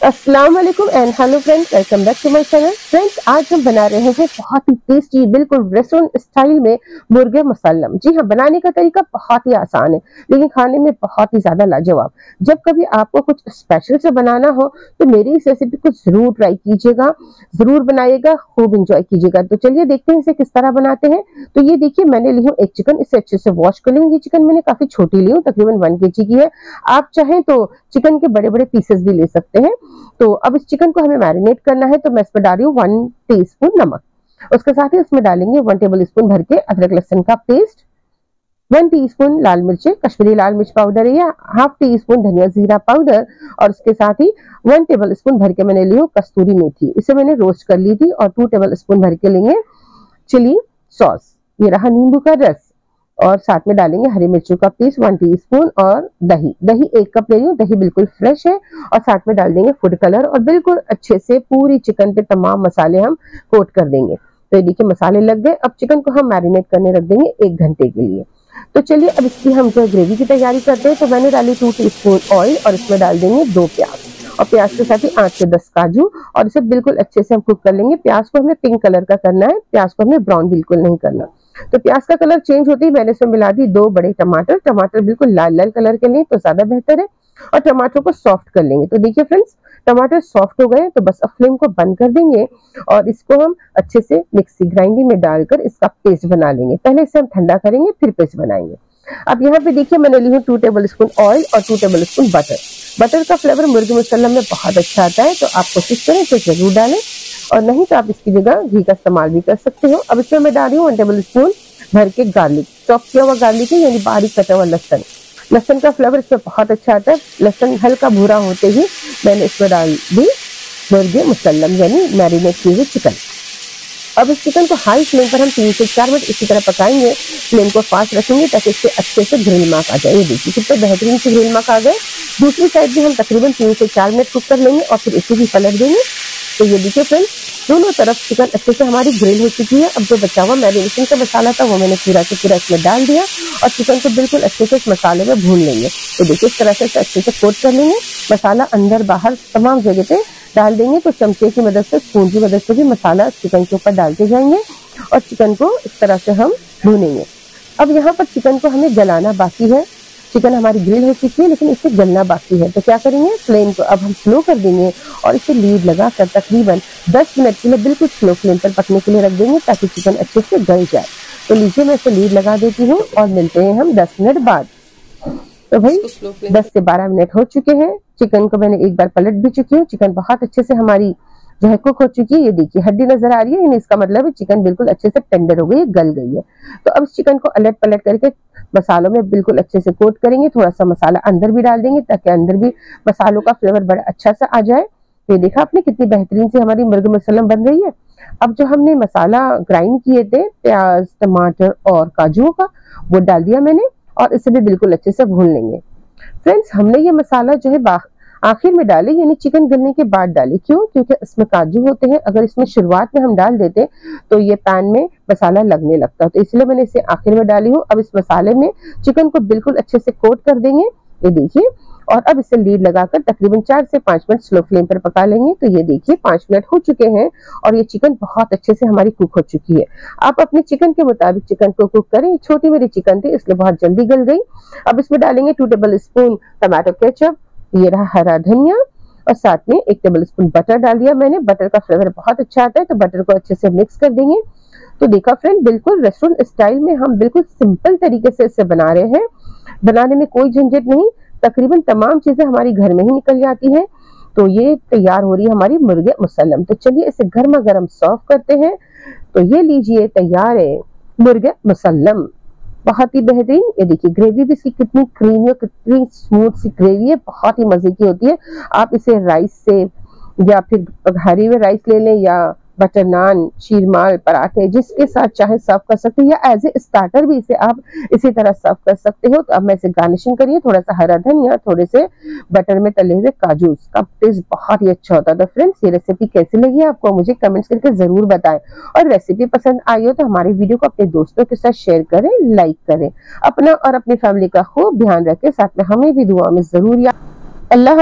अस्सलाम वालेकुम and hello friends welcome back to my channel friends आज हम बना रहे हैं बहुत ही टेस्टी बिल्कुल रेस्टोरेंट स्टाइल में मुर्गे मसलम जी हाँ बनाने का तरीका बहुत ही आसान है, लेकिन खाने में बहुत ही ज़्यादा लाजवाब। जब कभी आपको कुछ स्पेशल से बनाना हो तो मेरी इस रेसिपी को ज़रूर ट्राई कीजिएगा, ज़रूर बनाइएगा, खूब इंजॉय कीजिएगा। तो चलिए देखते हैं इसे किस तरह बनाते हैं। तो ये देखिए, मैंने ली हूँ एक चिकन इसे अच्छे से वॉश कर लूँ ये चिकन मैंने काफ़ी छोटी ली हूँ, तकरीबन वन के की है। आप चाहें तो चिकन के बड़े बड़े पीसेस भी ले सकते हैं। तो अब इस चिकन को हमें मैरिनेट करना है तो मैं इसमें डाल रही हूँ वन टी नमक। उसके साथ ही इसमें डालेंगे वन टेबल स्पून भर के अदरक लहसन का पेस्ट। वन टीस्पून लाल मिर्च, कश्मीरी लाल मिर्च पाउडर है या हाफ़ टी स्पून धनिया जीरा पाउडर। और उसके साथ ही वन टेबल स्पून भर के मैंने ली हूँ कस्तूरी मेथी। इसे मैंने रोस्ट कर ली थी और टू टेबल स्पून भर के लेंगे चिली सॉस। ये रहा नींबू का रस। और साथ में डालेंगे हरी मिर्चों का पीस वन टीस्पून और दही। दही एक कप ले रही हूँ, दही बिल्कुल फ्रेश है और साथ में डाल देंगे फ़ूड कलर और बिल्कुल अच्छे से पूरी चिकन पे तमाम मसाले हम कोट कर देंगे। तो ये देखिए मसाले लग गए। अब चिकन को हम मैरिनेट करने रख देंगे एक घंटे के लिए। तो चलिए अब इसकी हम जो ग्रेवी की तैयारी करते हैं तो मैंने डाली टू टी स्पून ऑयल और इसमें डाल देंगे दो प्याज। और प्याज के साथ ही आठ से दस काजू और इसे बिल्कुल अच्छे से हम कुक कर लेंगे। प्याज को हमें पिंक कलर का करना है, प्याज को हमें ब्राउन बिल्कुल नहीं करना। तो प्याज का कलर चेंज होती है, मैंने इसमें मिला दी दो बड़े टमाटर। टमाटर बिल्कुल लाल लाल कलर के लिए तो ज़्यादा बेहतर है। और टमाटर को सॉफ्ट कर लेंगे। तो देखिए फ्रेंड्स, टमाटर सॉफ्ट हो गए तो बस अब फ्लेम को बंद कर देंगे और इसको हम अच्छे से मिक्सी ग्राइंडिंग में डालकर इसका पेस्ट बना लेंगे। पहले इसे हम ठंडा करेंगे, फिर पेस्ट बनाएँगे। अब यहाँ पे देखिए, मैंने ली हूँ टू टेबल स्पून ऑयल और two tablespoon butter butter का फ्लेवर मुर्गी मुसलम में बहुत अच्छा आता है तो आप कोशिश करें इसे ज़रूर डालें। और नहीं तो आप इसकी जगह घी का इस्तेमाल भी कर सकते हो। अब इसमें मैं डाल हूँ वन टेबल स्पून भर के गार्लिक चॉप किया हुआ गार्लिक है, यानी बारीक कटा हुआ लहसन। लहसन का फ्लेवर इसमें बहुत अच्छा आता है। लहसन हल्का भूरा होते ही मैंने इसमें डाल दी मुर्गे मुसलम यानी मैरिनेट की हुई चिकन अब इस चिकन को हाई फ्लेम पर हम तीन से चार मिनट इसी तरह पकाएँगे। फ्लेम को फास्ट रखेंगे ताकि इससे अच्छे से ग्रिल मार्क आ जाए। देखिए कितने बेहतरीन से ग्रिल मार्क आ गए। दूसरी साइड भी हम तकरीबन तीन से चार मिनट कुक कर लेंगे और फिर इसे भी पलट देंगे। तो ये देखिए फ्रेंड्स दोनों तरफ़ चिकन अच्छे से हमारी ग्रिल हो चुकी है। अब जो बचा हुआ मैरिनेशन का मसाला था, वो मैंने पूरा के पूरा इसमें डाल दिया और चिकन को बिल्कुल अच्छे से इस मसाले में भून लेंगे। तो देखिए इस तरह से अच्छे से कोट कर लेंगे। मसाला अंदर बाहर तमाम जगह पे डाल देंगे तो चमचे की मदद से, स्पून की मदद से भी मसाला चिकन के ऊपर डालते जाएँगे और चिकन को इस तरह से हम भूनेंगे। अब यहाँ पर चिकन को हमें जलाना बाकी है। चिकन हमारी ग्रिल हो चुकी है लेकिन इसे गलना बाकी है। तो क्या करेंगे? फ्लेम को अब हम स्लो कर देंगे और इसे लीड लगाकर तकरीबन 10 मिनट के लिए बिल्कुल स्लो फ्लेम पर पकने के लिए रख देंगे ताकि चिकन अच्छे से गल जाए। तो लीजिए मैं इसे लीड लगा देती हूँ और मिलते हैं हम दस मिनट बाद। तो भाई दस से बारह मिनट हो चुके हैं। चिकन को मैंने एक बार पलट भी चुकी हूँ। चिकन बहुत अच्छे से हमारी जो है कुक हो चुकी है। ये देखिए हड्डी नज़र आ रही है। इसका मतलब है चिकन बिल्कुल अच्छे से टेंडर हो गई गल गई है। तो अब इस चिकन को अलट पलट करके मसालों में बिल्कुल अच्छे से कोट करेंगे, थोड़ा सा मसाला अंदर भी डाल देंगे ताकि अंदर भी मसालों का फ्लेवर बड़ा अच्छा सा आ जाए। तो ये देखा आपने कितनी बेहतरीन से हमारी मुर्ग मसलम बन रही है। अब जो हमने मसाला ग्राइंड किए थे, प्याज, टमाटर और काजुओं का, वो डाल दिया मैंने और इसे भी बिल्कुल अच्छे से भून लेंगे। फ्रेंड्स, हमने ये मसाला जो है आखिर में डाले, यानी चिकन गलने के बाद डाले। क्यों? क्योंकि इसमें काजू होते हैं। अगर इसमें शुरुआत में हम डाल देते तो ये पैन में मसाला लगने लगता तो इसलिए मैंने इसे आखिर में डाली हूँ। अब इस मसाले में चिकन को बिल्कुल अच्छे से कोट कर देंगे। ये देखिए, और अब इसे लीड लगाकर तकरीबन चार से पाँच मिनट स्लो फ्लेम पर पका लेंगे। तो ये देखिए, पाँच मिनट हो चुके हैं और ये चिकन बहुत अच्छे से हमारी कुक हो चुकी है। आप अपने चिकन के मुताबिक चिकन को कुक करें। छोटी मेरी चिकन थी, इसलिए बहुत जल्दी गल गई। अब इसमें डालेंगे two tablespoon tomato ketchup. ये रहा हरा धनिया और साथ में एक टेबल स्पून बटर डाल दिया मैंने। बटर का फ्लेवर बहुत अच्छा आता है तो बटर को अच्छे से मिक्स कर देंगे। तो देखा फ्रेंड बिल्कुल रेस्टोरेंट स्टाइल में हम बिल्कुल सिंपल तरीके से इसे बना रहे हैं। बनाने में कोई झंझट नहीं, तकरीबन तमाम चीज़ें हमारी घर में ही निकल जाती है। तो ये तैयार हो रही है हमारी मुर्गे मुसलम तो चलिए इसे गर्मा गर्म सर्व करते हैं। तो ये लीजिए, तैयार है मुर्गे मुसलम बहुत ही बेहतरीन। ये देखिए ग्रेवी भी इसकी कितनी क्रीमी और कितनी स्मूथ सी ग्रेवी है, बहुत ही मज़े की होती है। आप इसे राइस से या फिर हरी हुए राइस ले लें या बटर नान शीरमाल पराठे, जिसके साथ चाहे सर्व कर सकते हैं, या एज ए स्टार्टर भी इसे आप इसी तरह सर्व कर सकते हो। तो अब मैं इसे गार्निशिंग करिए, थोड़ा सा हरा धनिया, थोड़े से बटर में तले हुए काजू। का टेस्ट बहुत ही अच्छा होता है। तो फ्रेंड्स ये रेसिपी कैसी लगी आपको? मुझे कमेंट्स करके ज़रूर बताएँ। और रेसिपी पसंद आई हो तो हमारी वीडियो को अपने दोस्तों के साथ शेयर करें लाइक करें। अपना और अपनी फैमिली का खूब ध्यान रखें। साथ में हमें भी दुआ में ज़रूर याद अल्लाह